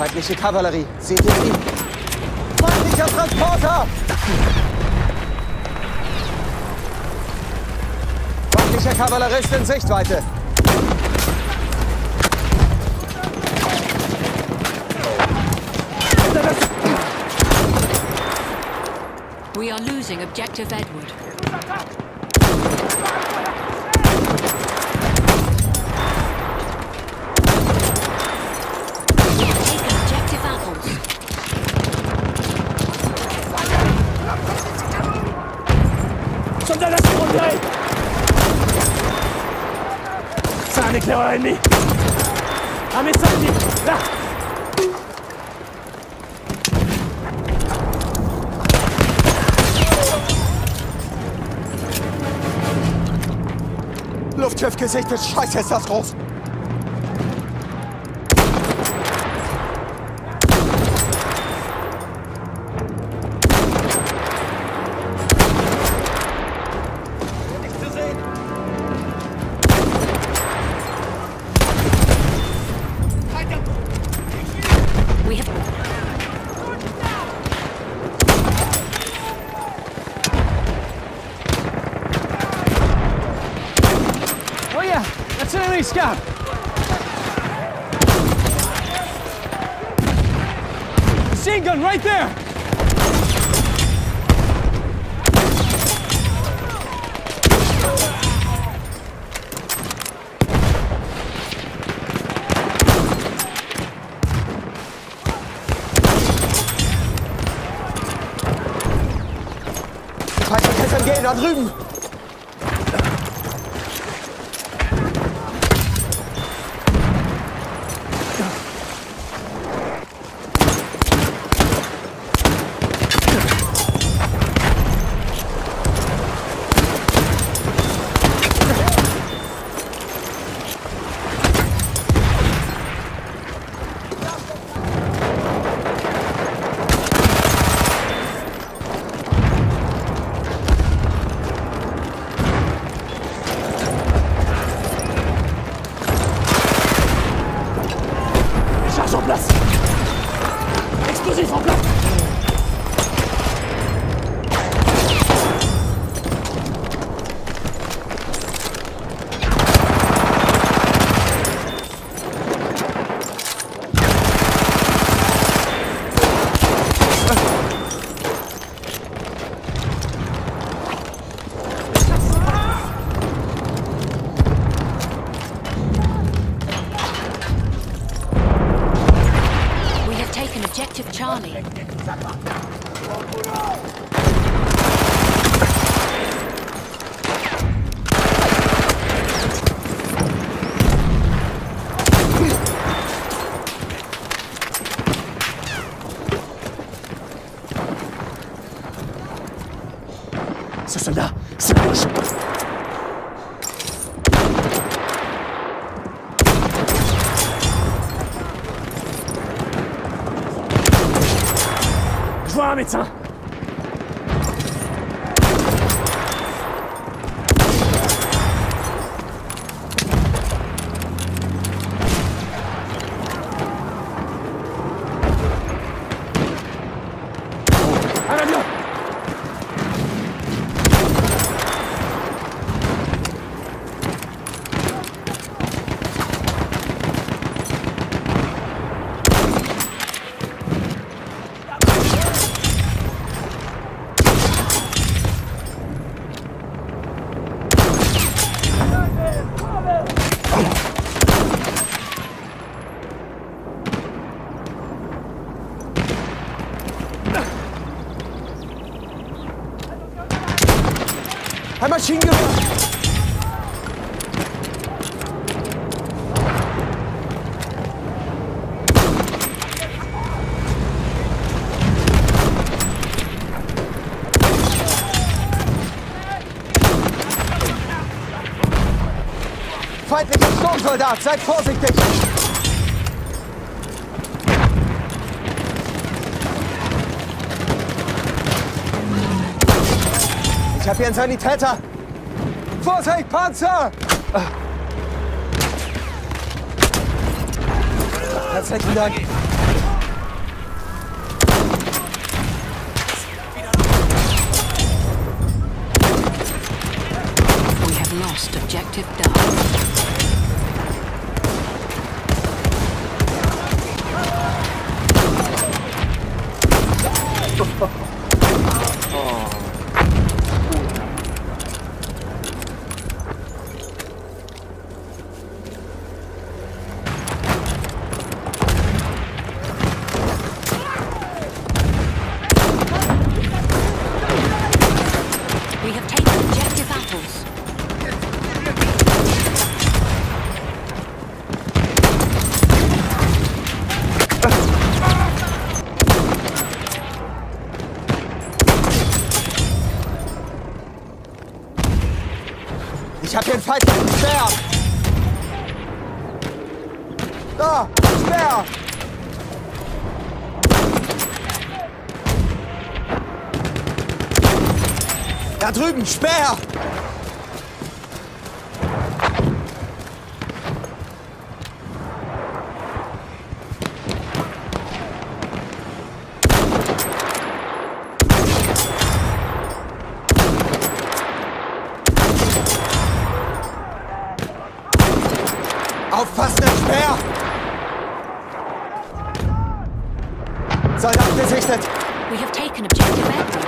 Feindliche Kavallerie. Seht ihr sie? Feindlicher Transporter! Feindlicher Kavallerist in Sichtweite. We are losing objective Edward. Soldat à se retirer C'est un éclaireur ennemi Un message ennemi Là Luftschiff gesichtet. Scheiße, ist das groß. Enemy scout Machine gun right there da drüben. わめちゃん。Ein Maschinengewehr. Feindlicher Sturmsoldat, seid vorsichtig! Ich habe hier einen Sanitäter! Vorsicht, Panzer! Herzlichen Dank. We have lost objective Duff. We have taken objective apples. Ich hier einen feindlichen Speer. Da, Speer. Da drüben, Speer. Aufpassen, der Speer. Soldat gesichtet. We have taken objective Edward.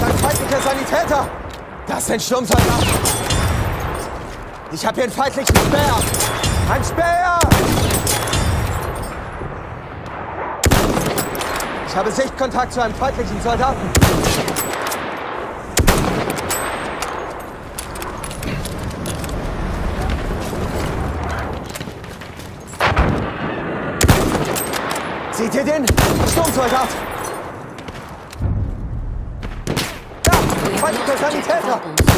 Ein Sanitäter! Das sind Sturmsoldaten! Ich habe hier einen feindlichen Speer! Ein Speer! Ich habe Sichtkontakt zu einem feindlichen Soldaten. Seht ihr den? Sturmsoldat! We have feindlicher lost objective Sanitäter! apples.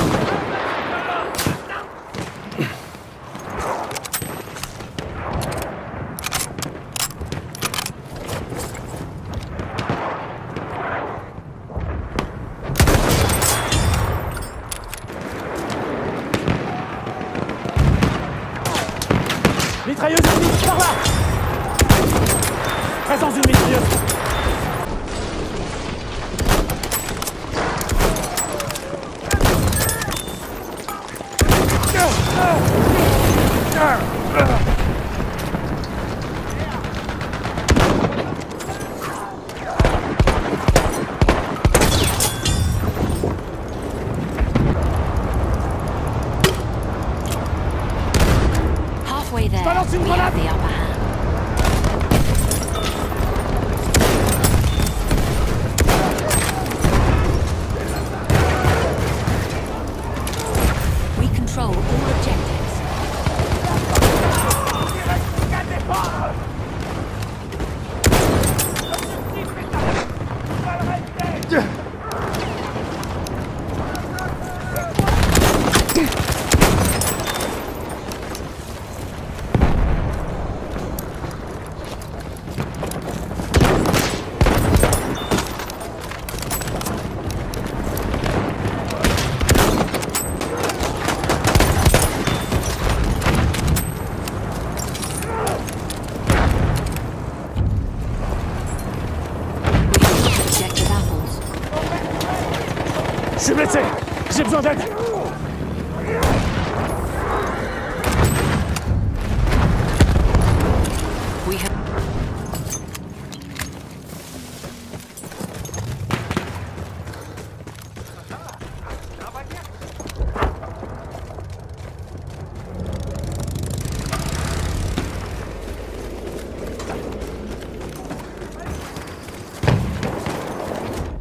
Mitrailleuse ennemie, par là Présence d'une mitrailleuse the, we are the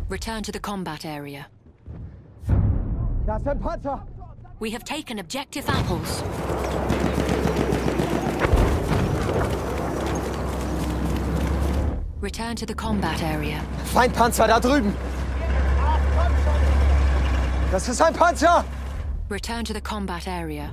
Return to the combat area. Ist ein Panzer! We have taken objective apples. Return to the combat area. Feindpanzer da drüben! Das ist ein Panzer! Return to the combat area.